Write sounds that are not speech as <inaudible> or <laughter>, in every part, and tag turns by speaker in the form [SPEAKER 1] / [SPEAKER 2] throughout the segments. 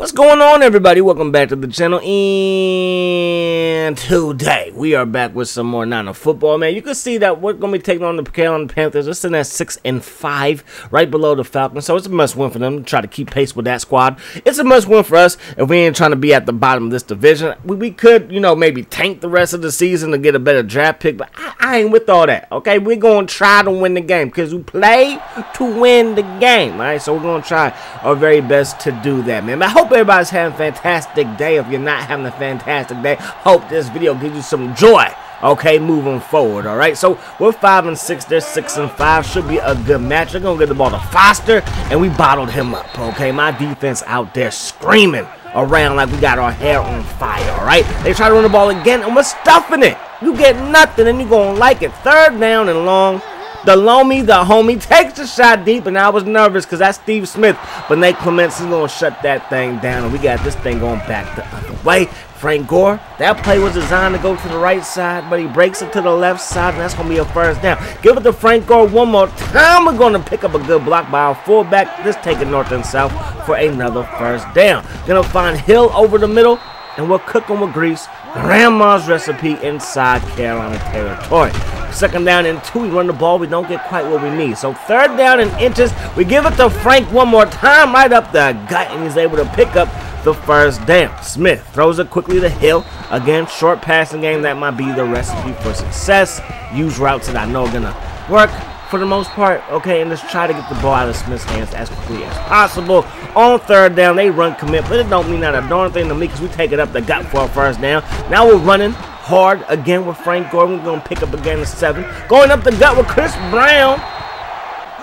[SPEAKER 1] What's going on everybody? Welcome back to the channel and today we are back with some more Niner football man. You can see that we're going to be taking on the Carolina Panthers. It's in at 6 and 5 right below the Falcons. So it's a must win for them to try to keep pace with that squad. It's a must win for us if we ain't trying to be at the bottom of this division. We, we could, you know, maybe tank the rest of the season to get a better draft pick, but I, I ain't with all that. Okay, we're going to try to win the game because we play to win the game. All right, so we're going to try our very best to do that, man. I hope hope everybody's having a fantastic day. If you're not having a fantastic day, hope this video gives you some joy. Okay, moving forward, all right. So we're five and six. They're six and five. Should be a good match. They're gonna get the ball to Foster, and we bottled him up. Okay, my defense out there screaming around like we got our hair on fire. All right. They try to run the ball again, and we're stuffing it. You get nothing, and you're gonna like it. Third down and long. Delhomme, the homie, takes the shot deep, and I was nervous because that's Steve Smith. But Nate Clements is going to shut that thing down, and we got this thing going back the other way. Frank Gore, that play was designed to go to the right side, but he breaks it to the left side, and that's going to be a first down. Give it to Frank Gore one more time. We're going to pick up a good block by our fullback. This taking north and south for another first down. Going to find Hill over the middle, and we're cooking with grease. Grandma's recipe inside Carolina territory. Second down and two, we run the ball. We don't get quite what we need. So third down and inches, we give it to Frank one more time, right up the gut, and he's able to pick up the first down. Smith throws it quickly to Hill. Again, short passing game. That might be the recipe for success. Use routes that I know are going to work for the most part, okay, and just try to get the ball out of Smith's hands as quickly as possible. On third down, they run commit, but it don't mean not a darn thing to me because we take it up the gut for a first down. Now we're running hard again with Frank Gordon. We're going to pick up again a seven. Going up the gut with Chris Brown.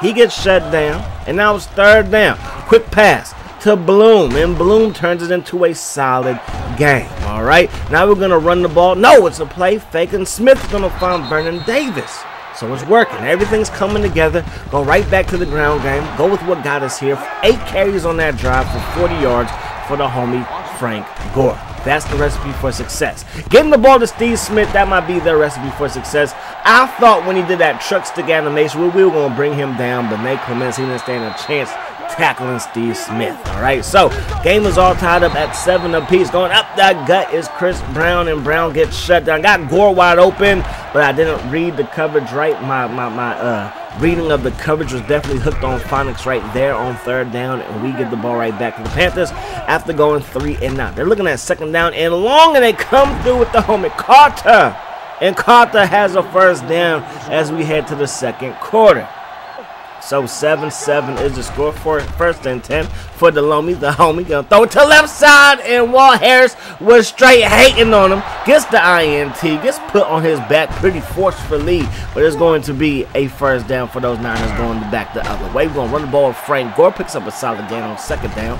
[SPEAKER 1] He gets shut down, and now it's third down. Quick pass to Bloom, and Bloom turns it into a solid game. All right, now we're going to run the ball. No, it's a play fake, and Smith's going to find Vernon Davis. So it's working. Everything's coming together. Go right back to the ground game. Go with what got us here. Eight carries on that drive for 40 yards for the homie Frank Gore. That's the recipe for success. Getting the ball to Steve Smith, that might be the recipe for success. I thought when he did that truck stick animation, we, we were going to bring him down, but Nate Clements, he didn't stand a chance tackling Steve Smith. All right, so game is all tied up at seven apiece. Going up that gut is Chris Brown, and Brown gets shut down. Got Gore wide open, but I didn't read the coverage right. My my my uh reading of the coverage was definitely hooked on phonics right there on third down, and we get the ball right back to the Panthers after going three and out. They're looking at second down and long, and they come through with the homie Carter. And Carter has a first down as we head to the second quarter. So 7-7 is the score for first and 10 for Delhomme. The homie gonna throw it to left side and Walt Harris was straight hating on him. Gets the INT, gets put on his back pretty forcefully, but it's going to be a first down for those Niners going back the other way. We're gonna run the ball with Frank Gore, picks up a solid gain on second down.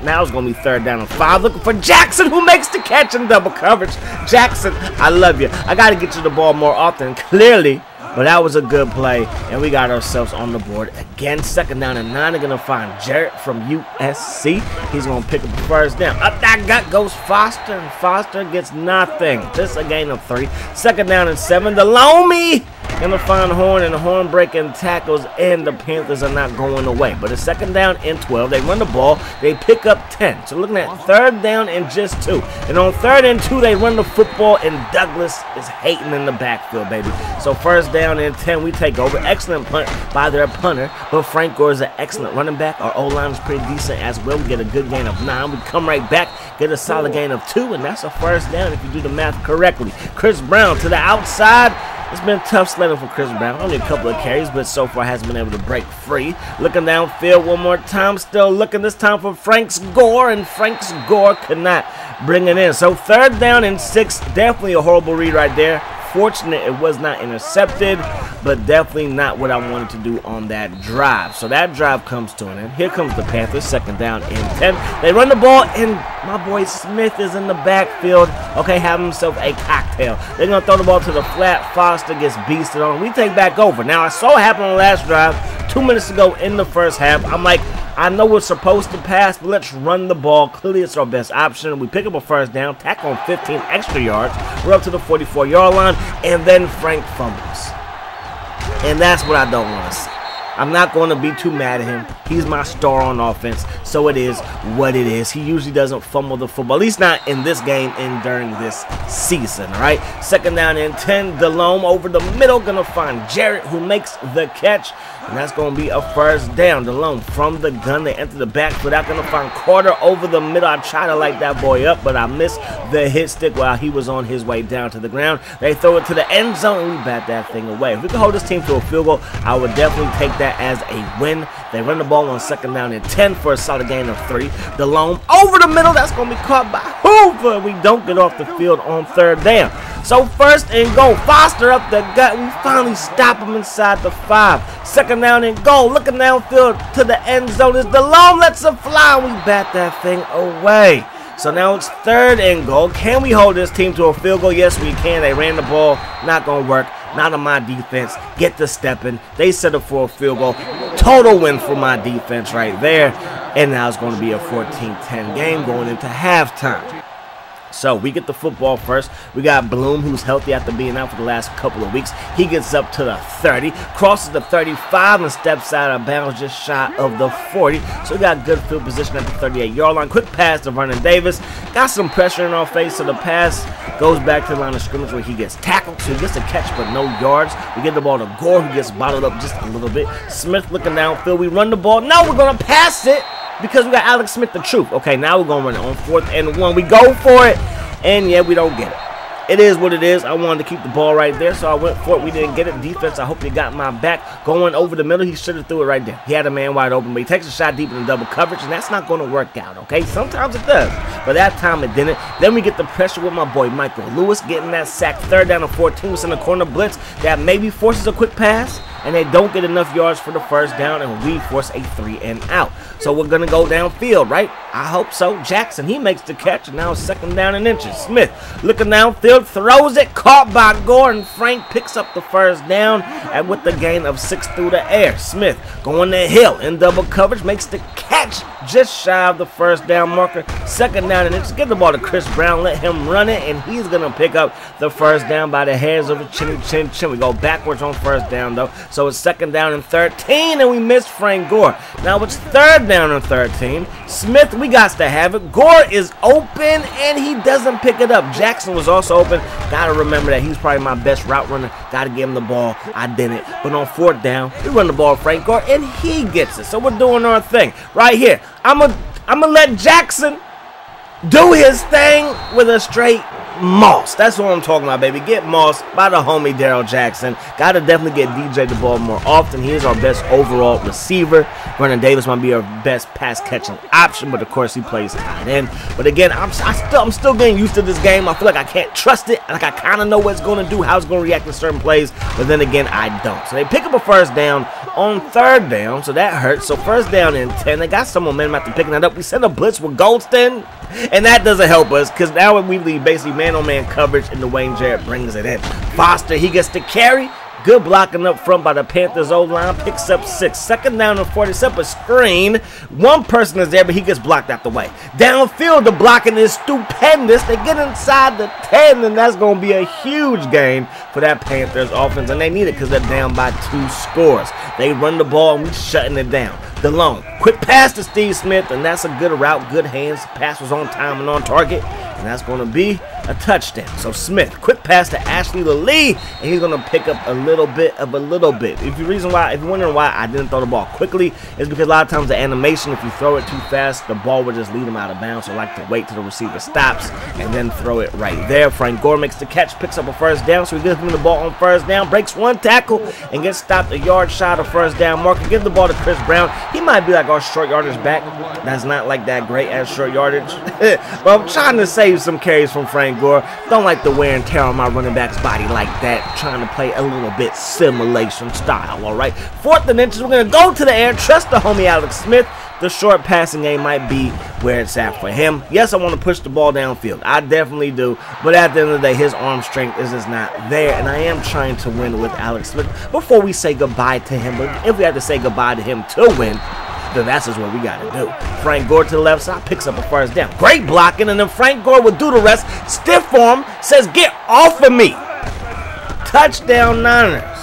[SPEAKER 1] Now it's going to be third down and five. Looking for Jackson, who makes the catch in double coverage. Jackson, I love you. I got to get you the ball more often. Clearly, but that was a good play, and we got ourselves on the board again. Second down and nine. They're going to find Jarrett from USC. He's going to pick up the first down. Up that gut goes Foster, and Foster gets nothing. Just a gain of three. Second down and seven. Delhomme Gonna fine Horn and the Horn breaking tackles, and the Panthers are not going away. But a second down and 12. They run the ball. They pick up 10. So looking at third down and just two. And on third and two, they run the football, and Douglas is hating in the backfield, baby. So first down and 10, we take over. Excellent punt by their punter. But Frank Gore is an excellent running back. Our O-line is pretty decent as well. We get a good gain of nine. We come right back, get a solid gain of two, and that's a first down if you do the math correctly. Chris Brown to the outside. It's been tough sledding for Chris Brown. Only a couple of carries, but so far hasn't been able to break free. Looking downfield one more time. Still looking this time for Frank's Gore, and Frank's Gore could not bring it in. So third down and six. Definitely a horrible read right there fortunate it was not intercepted, but definitely not what I wanted to do on that drive. So that drive comes to an end. Here comes the Panthers, second down and 10. They run the ball, and my boy Smith is in the backfield. Okay, have himself a cocktail. They're going to throw the ball to the flat. Foster gets beasted on. We take back over. Now, I saw it happen on the last drive. Two minutes ago in the first half. I'm like, I know we're supposed to pass, but let's run the ball. Clearly, it's our best option. We pick up a first down, tack on 15 extra yards. We're up to the 44-yard line, and then Frank fumbles. And that's what I don't want to see. I'm not going to be too mad at him. He's my star on offense, so it is what it is. He usually doesn't fumble the football, at least not in this game and during this season, all right? Second down and 10, Delhomme over the middle, to find Jarrett, who makes the catch, and that's to be a first down. Delhomme from the gun, they enter the backfield. Going to find Carter over the middle. I try to light that boy up, but I missed the hit stick while he was on his way down to the ground. They throw it to the end zone, and we bat that thing away. If we could hold this team to a field goal, I would definitely take that as a win. They run the ball on second down and 10 for a solid gain of three. Delhomme over the middle. That's going to be caught by Hoover. We don't get off the field on third down. So first and goal. Foster up the gut. We finally stop him inside the five. Second down and goal. Looking downfield to the end zone. Is Delhomme lets it fly. We bat that thing away. So now it's third and goal. Can we hold this team to a field goal? Yes, we can. They ran the ball. Not going to work. Not on my defense. Get the stepping. They set up for a field goal. Total win for my defense right there. And now it's going to be a 14-10 game going into halftime. So we get the football first. We got Bloom, who's healthy after being out for the last couple of weeks. He gets up to the 30, crosses the 35, and steps out of bounds just shy of the 40. So we got good field position at the 38-yard line. Quick pass to Vernon Davis. Got some pressure in our face, so the pass goes back to the line of scrimmage where he gets tackled. So he gets a catch, but no yards. We get the ball to Gore, who gets bottled up just a little bit. Smith looking downfield. We run the ball. Now we're going to pass it because we got Alex Smith the truth. Okay, now we're going to run it on fourth and one. We go for it, and yeah, we don't get it. It is what it is. I wanted to keep the ball right there, so I went for it. We didn't get it. Defense, I hope they got my back. Going over the middle, he should have threw it right there. He had a man wide open, but he takes a shot deep in the double coverage, and that's not going to work out, okay? Sometimes it does, but that time it didn't. Then we get the pressure with my boy Michael Lewis getting that sack. Third down and 14 was in the corner blitz. That maybe forces a quick pass and they don't get enough yards for the first down, and we force a three and out. So we're gonna go downfield, right? I hope so. Jackson, he makes the catch, and now second down and inches. Smith looking downfield, throws it, caught by Gordon. Frank picks up the first down, and with the gain of six through the air. Smith going the hill in double coverage, makes the catch just shy of the first down marker. Second down and inches. Get the ball to Chris Brown, let him run it, and he's gonna pick up the first down by the hands of the chin, chin, chin. We go backwards on first down though. So it's second down and 13, and we missed Frank Gore. Now it's third down and 13. Smith, we got to have it. Gore is open, and he doesn't pick it up. Jackson was also open. Got to remember that he's probably my best route runner. Got to give him the ball. I didn't. But on fourth down, we run the ball Frank Gore, and he gets it. So we're doing our thing. Right here, I'm going to I'm gonna let Jackson do his thing with a straight Moss. That's what I'm talking about, baby. Get Moss by the homie Darrell Jackson. Got to definitely get DJ the ball more often. He is our best overall receiver. Vernon Davis might be our best pass catching option, but of course he plays tight end. But again, I'm I still I'm still getting used to this game. I feel like I can't trust it. Like I kind of know what it's going to do, how it's going to react to certain plays, but then again I don't. So they pick up a first down on third down, so that hurts. So first down and ten. They got some momentum after picking that up. We send a blitz with Goldston, and that doesn't help us because now we leave basically man-on-man coverage, and Dwayne Jarrett brings it in. Foster, he gets to carry. Good blocking up front by the Panthers O-line. Picks up six. Second down and 40. Set up a screen. One person is there, but he gets blocked out the way. Downfield, the blocking is stupendous. They get inside the 10, and that's going to be a huge game for that Panthers offense. And they need it because they're down by two scores. They run the ball, and we're shutting it down. Delhomme. Quick pass to Steve Smith, and that's a good route. Good hands. Pass was on time and on target. And that's going to be a touchdown. So Smith, quick pass to Ashley Lelie, and he's going to pick up a little bit of a little bit. If you reason why, if you're wondering why I didn't throw the ball quickly, is because a lot of times the animation, if you throw it too fast, the ball would just lead him out of bounds. So I like to wait till the receiver stops and then throw it right there. Frank Gore makes the catch, picks up a first down, so he gives him the ball on first down, breaks one tackle, and gets stopped a yard shot of first down marker. Give the ball to Chris Brown. He might be like our short yardage back. That's not like that great as short yardage. <laughs> but I'm trying to some carries from Frank Gore. Don't like the wear and tear on my running back's body like that. Trying to play a little bit simulation style, all right? Fourth and inches, we're going to go to the air. Trust the homie Alex Smith. The short passing game might be where it's at for him. Yes, I want to push the ball downfield. I definitely do. But at the end of the day, his arm strength is just not there. And I am trying to win with Alex Smith before we say goodbye to him. But if we have to say goodbye to him to win, then that's just what we got to do. Frank Gore to the left side picks up a first down. Great blocking, and then Frank Gore will do the rest. Stiff arm says, get off of me. Touchdown Niners.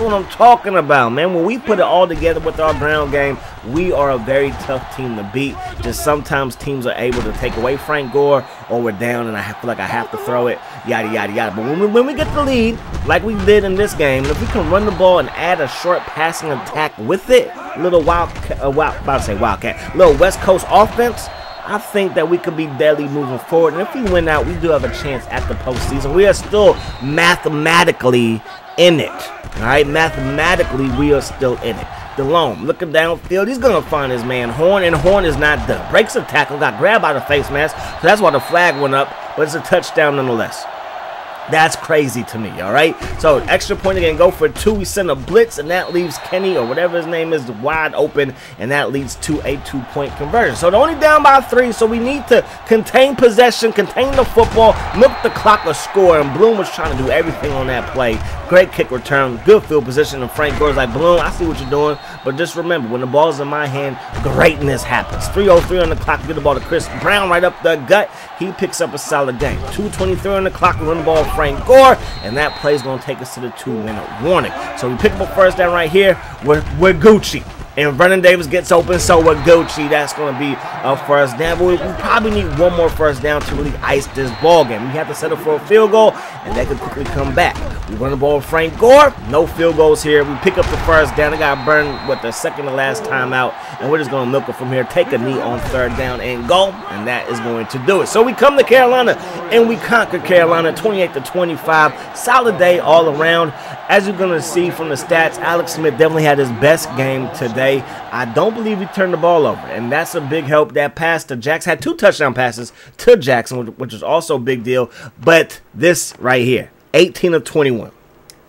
[SPEAKER 1] What I'm talking about, man. When we put it all together with our ground game, we are a very tough team to beat. Just sometimes teams are able to take away Frank Gore or we're down and I feel like I have to throw it, yada, yada, yada. But when we, when we get the lead, like we did in this game, if we can run the ball and add a short passing attack with it, little wild, uh, wild about to say wildcat, little West Coast offense, I think that we could be deadly moving forward. And if we win out, we do have a chance at the postseason. We are still mathematically in it. All right, mathematically, we are still in it. Delhomme looking downfield. He's going to find his man Horn, and Horn is not done. Breaks a tackle, got grabbed by the face mask, so that's why the flag went up, but it's a touchdown nonetheless. That's crazy to me, all right? So, extra point again, go for two. We send a blitz, and that leaves Kenny, or whatever his name is, wide open, and that leads to a two-point conversion. So, they're only down by three, so we need to contain possession, contain the football, milk the clock or score, and Bloom was trying to do everything on that play. Great kick return, good field position, and Frank Gore's like, Bloom, I see what you're doing, but just remember, when the ball's in my hand, greatness happens. 3.03 on the clock, get the ball to Chris Brown right up the gut. He picks up a solid game. 2.23 on the clock, run the ball Frank Gore, and that play is going to take us to the two-minute warning. So we pick up a first down right here. We're, we're Gucci. And Vernon Davis gets open, so we're Gucci. That's going to be a first down. But we, we, probably need one more first down to really ice this ball game. We have to settle for a field goal, and that could quickly come back. We run the ball with Frank Gore. No field goals here. We pick up the first down. It got burned with the second to last time out, and we're just going to milk it from here. Take a knee on third down and go, and that is going to do it. So we come to Carolina, and we conquer Carolina 28 to 25. Solid day all around. As you're going to see from the stats, Alex Smith definitely had his best game today. I don't believe he turned the ball over, and that's a big help. That pass to Jackson had two touchdown passes to Jackson, which is also a big deal. But this right here, 18 of 21.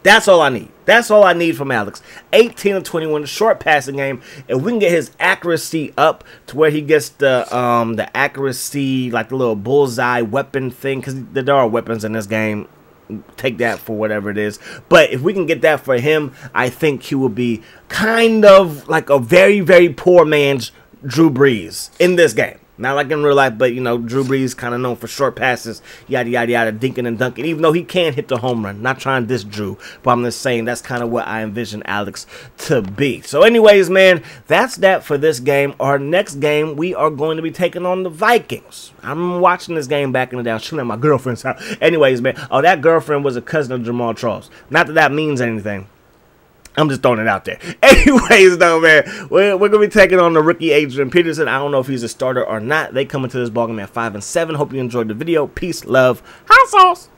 [SPEAKER 1] That's all I need. That's all I need from Alex. 18 of 21, short passing game. If we can get his accuracy up to where he gets the um the accuracy, like the little bullseye weapon thing, because there are weapons in this game take that for whatever it is. But if we can get that for him, I think he will be kind of like a very, very poor man's Drew Brees in this game. Not like in real life, but you know, Drew Brees kind of known for short passes, yada yada yada, dinking and dunking. Even though he can't hit the home run, not trying this Drew, but I'm just saying that's kind of what I envision Alex to be. So, anyways, man, that's that for this game. Our next game, we are going to be taking on the Vikings. I'm watching this game back in the day. I was chilling at my girlfriend's house. Anyways, man, oh that girlfriend was a cousin of Jamaal Charles. Not that that means anything. I'm just throwing it out there. <laughs> Anyways, though, man, we're, we're gonna be taking on the rookie Adrian Peterson. I don't know if he's a starter or not. They come into this ballgame at five and seven. Hope you enjoyed the video. Peace, love, hot sauce.